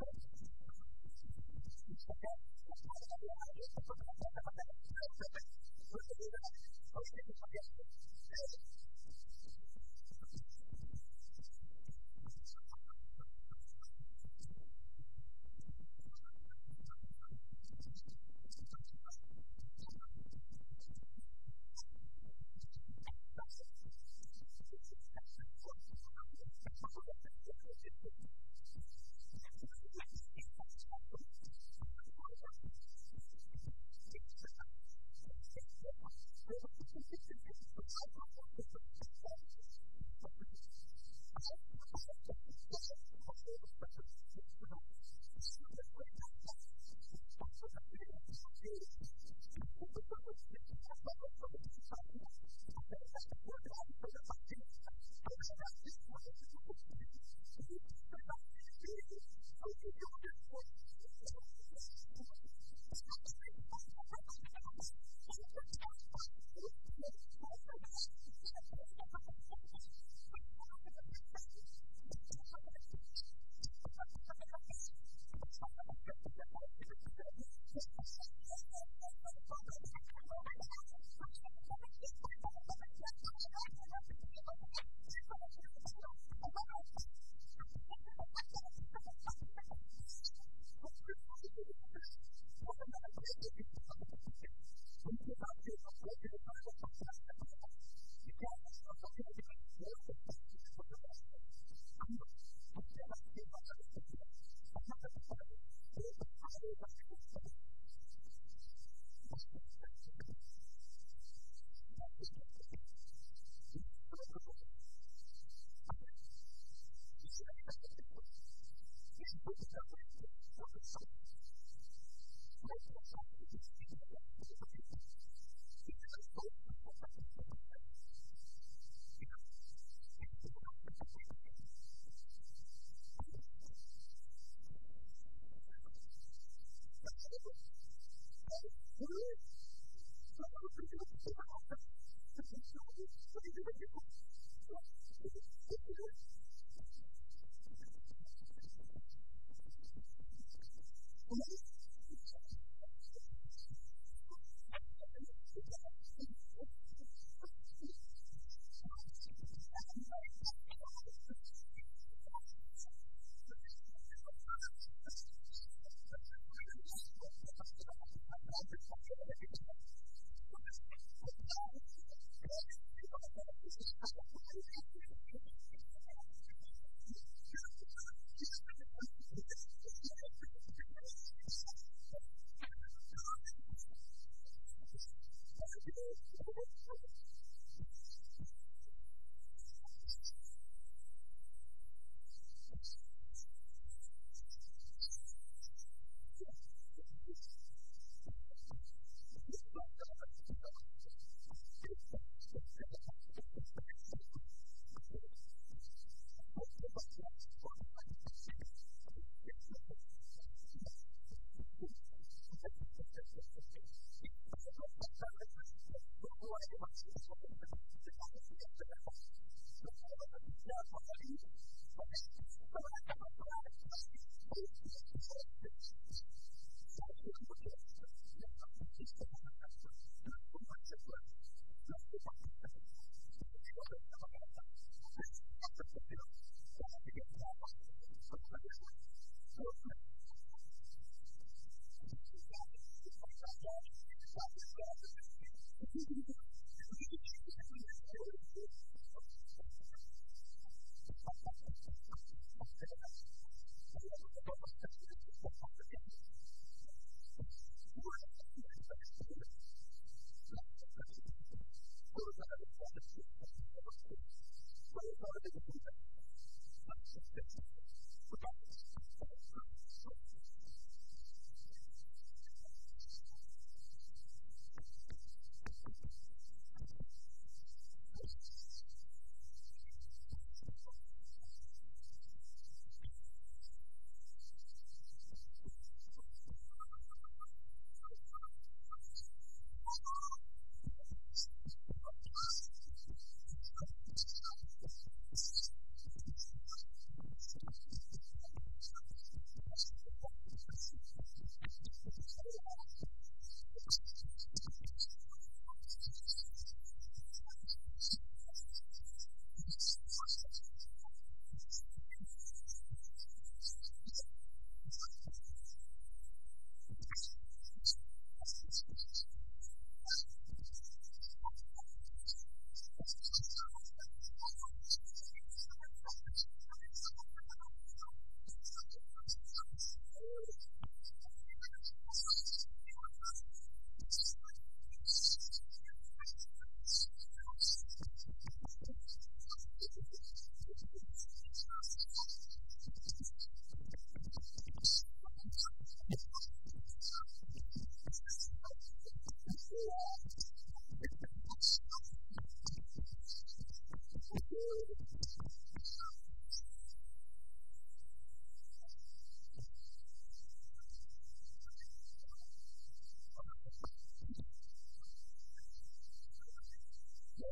Thank you.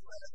with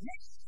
Next.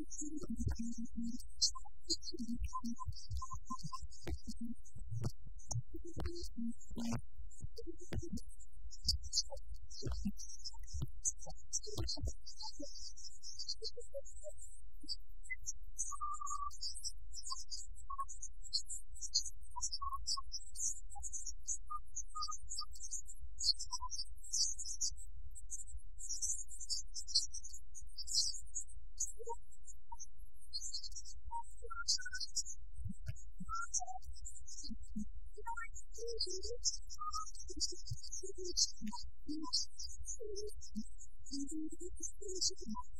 Ruth von Oertig mant guide on how 3.7 3.7 3.7 3.7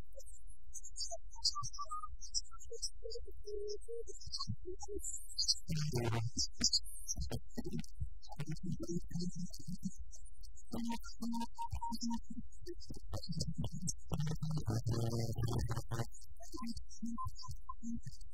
la costo extra ser beleza. E,.. 巿 aikPh»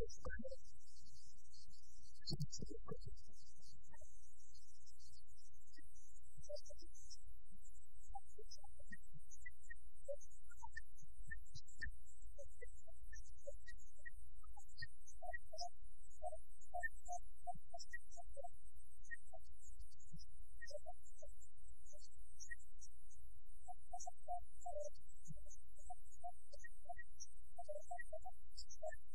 Thank you.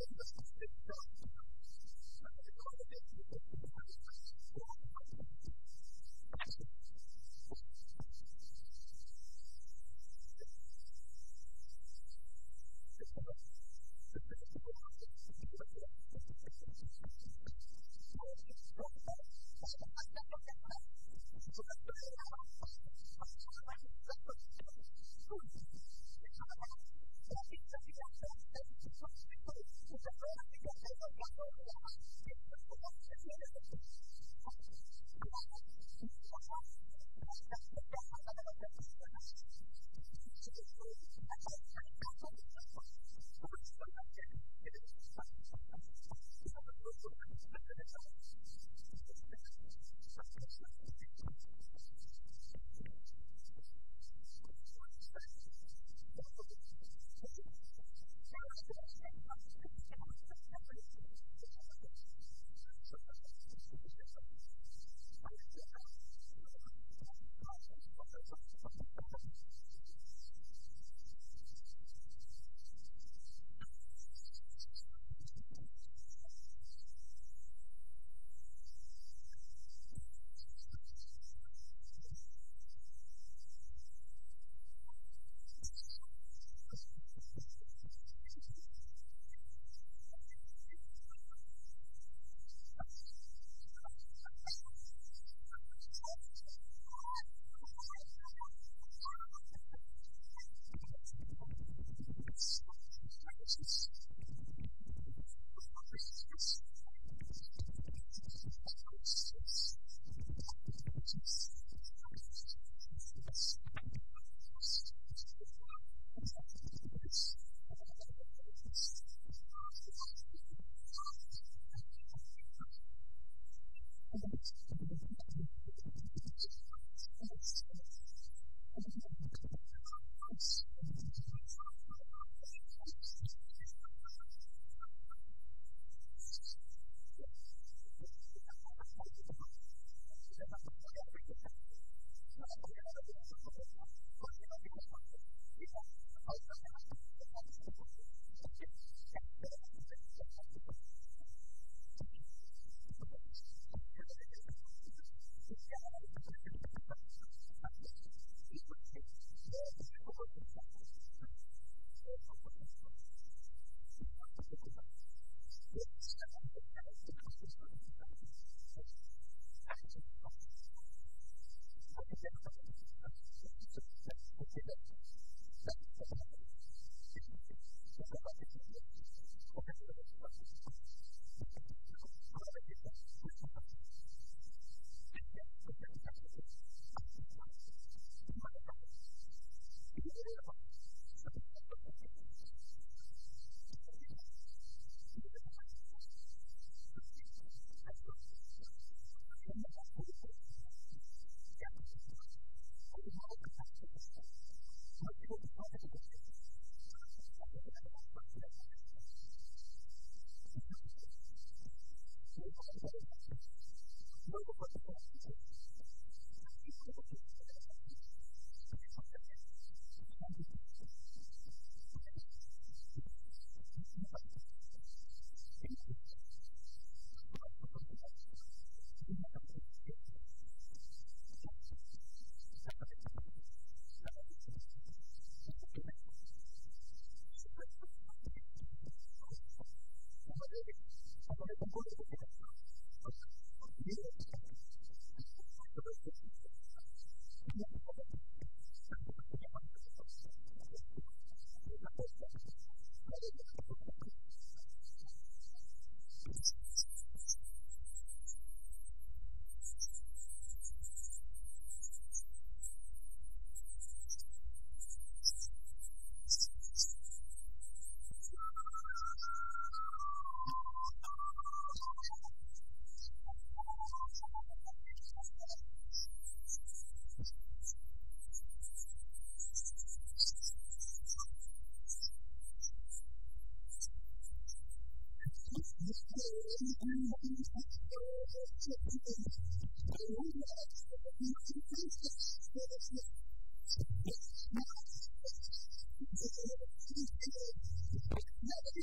the eh eh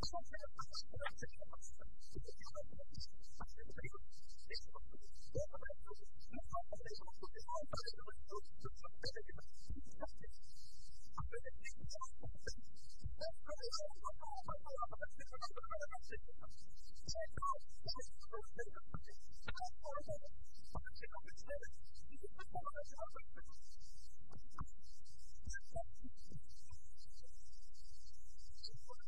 私は。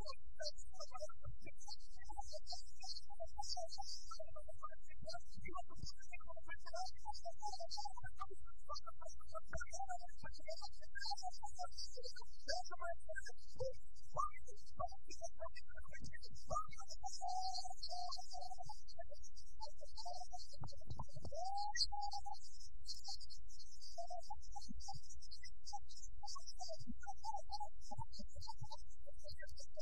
I'm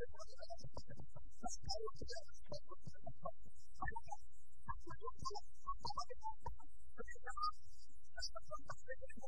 Thank you.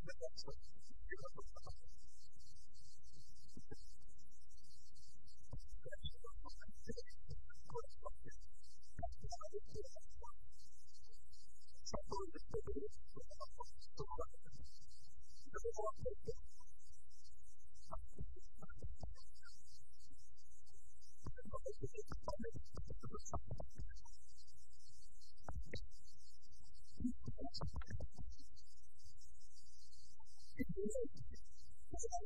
that's what you're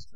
So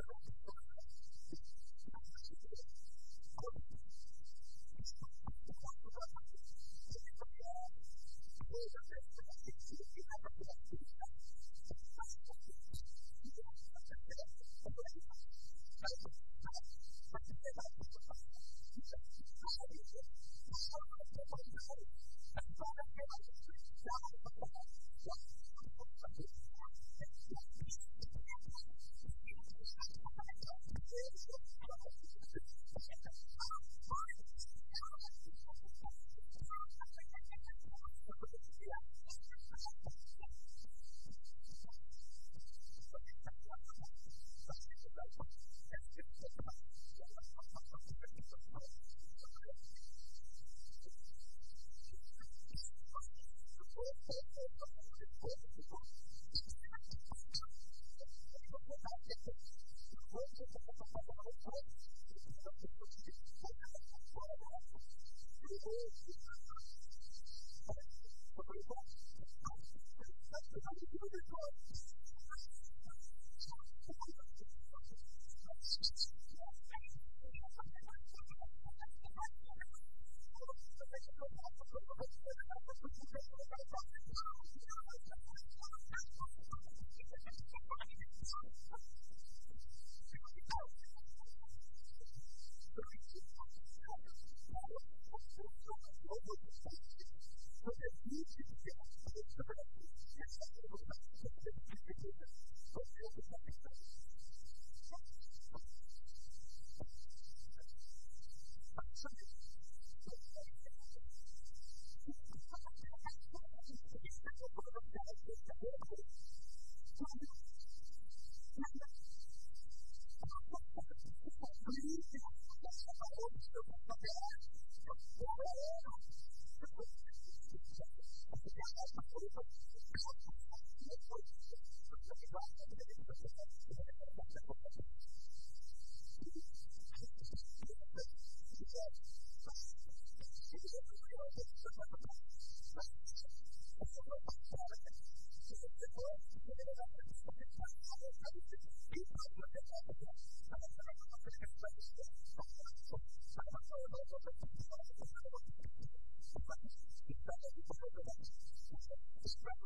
Thank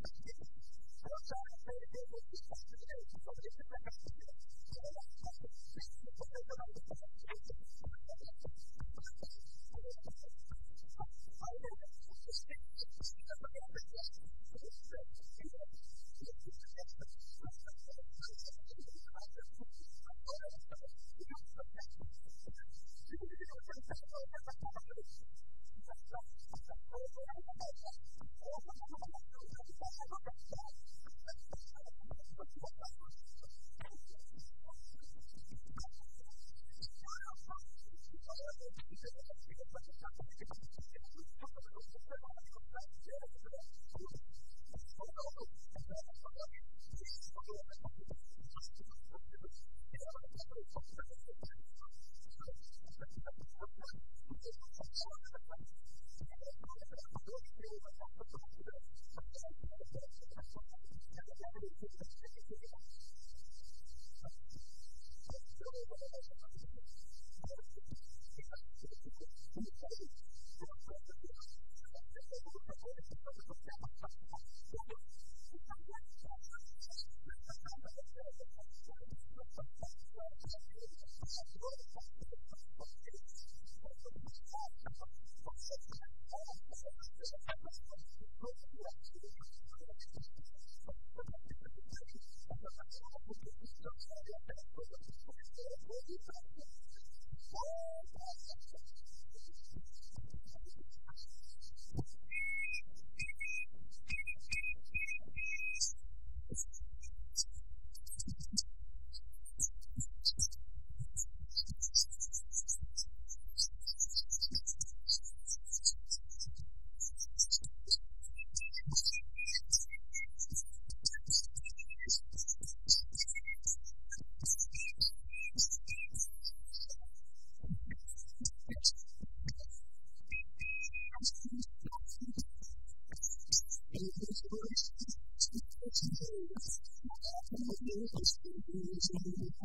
you.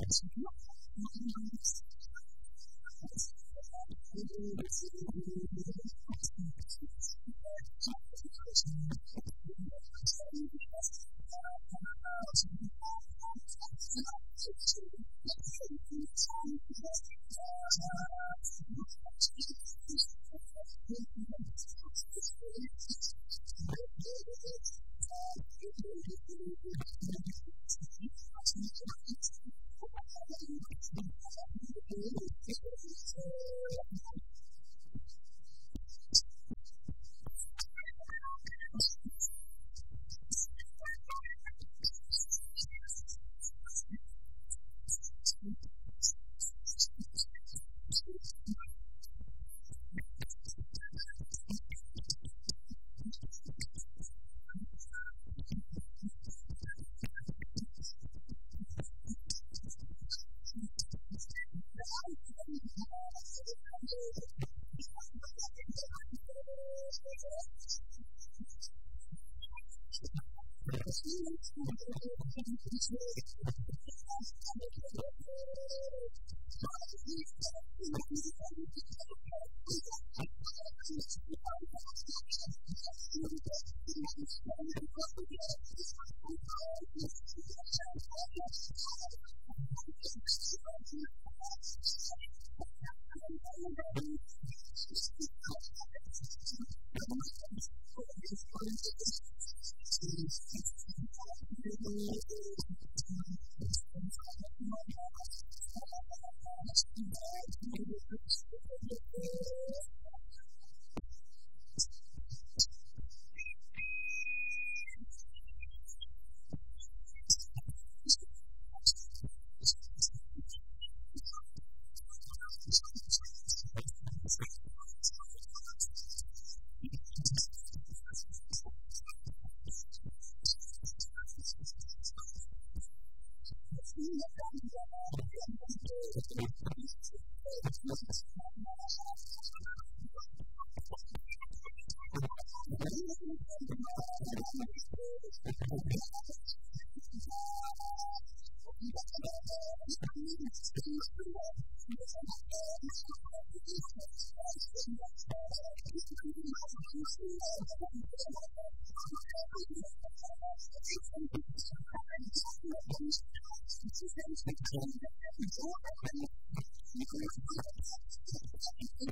it's not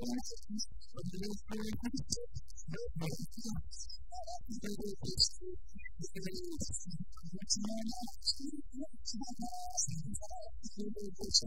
brobeo samlarne pendemitiam a natato b coordnure s Technic Всё praecilica des обще arna Techantia facilit ibaal desa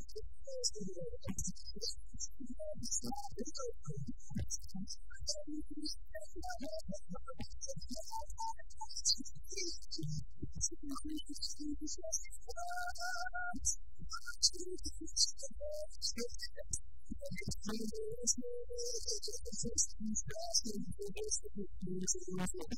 Thank you.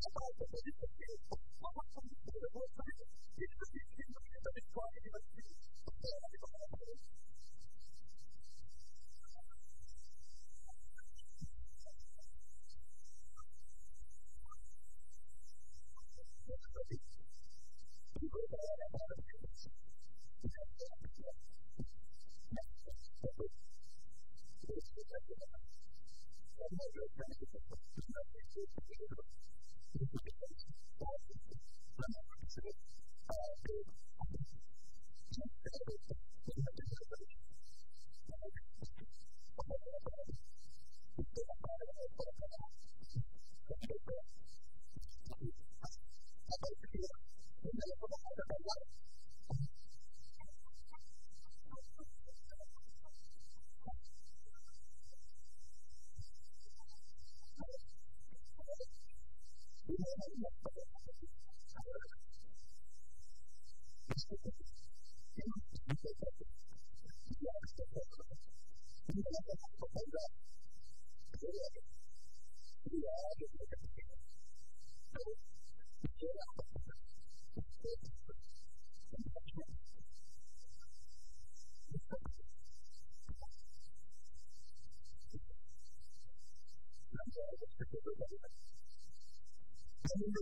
about the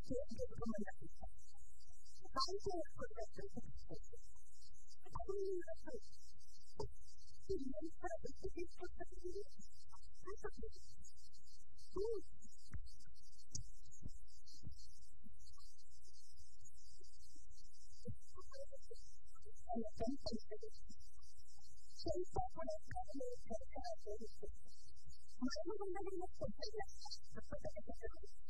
can't get from another place. I can't put that person in place, do you know that The main purpose of this person is that's a good thing. And the same thing for this. So, when I tell you that i do this, I'm going to do this for the next person.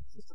it's just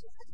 Jesus.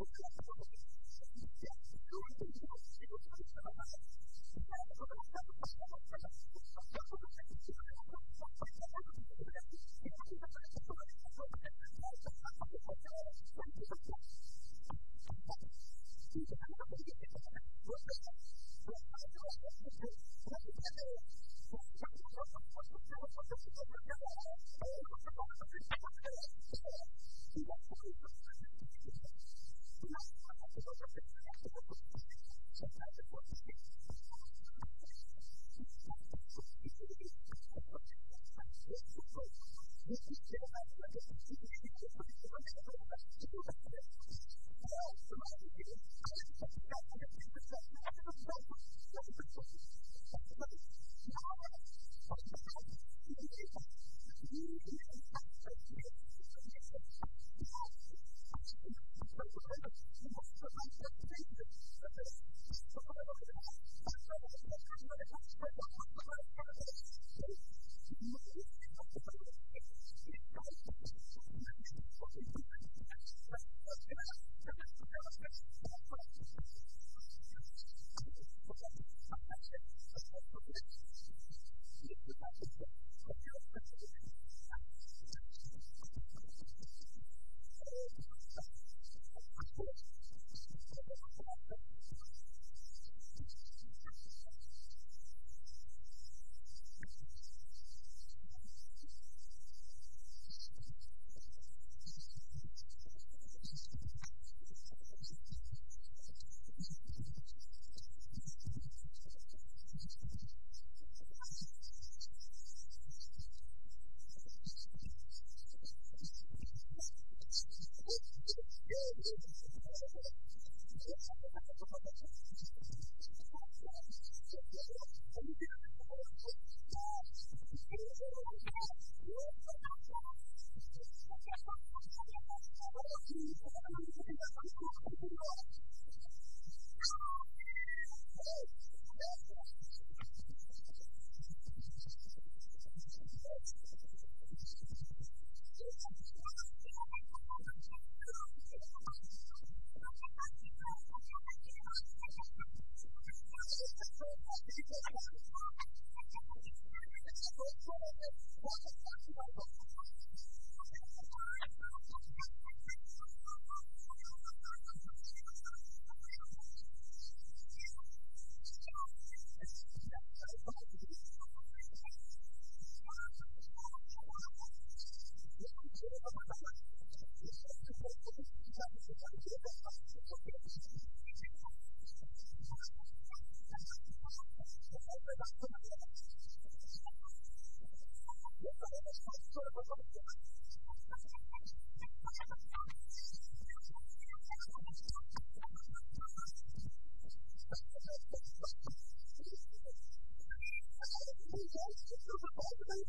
僕はそこ everybody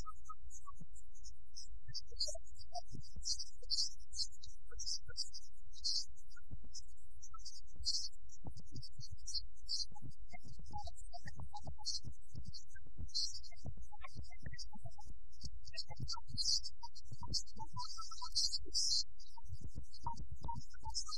multimodal Лудж 福, гия мазар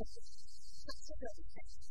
That's a good thing.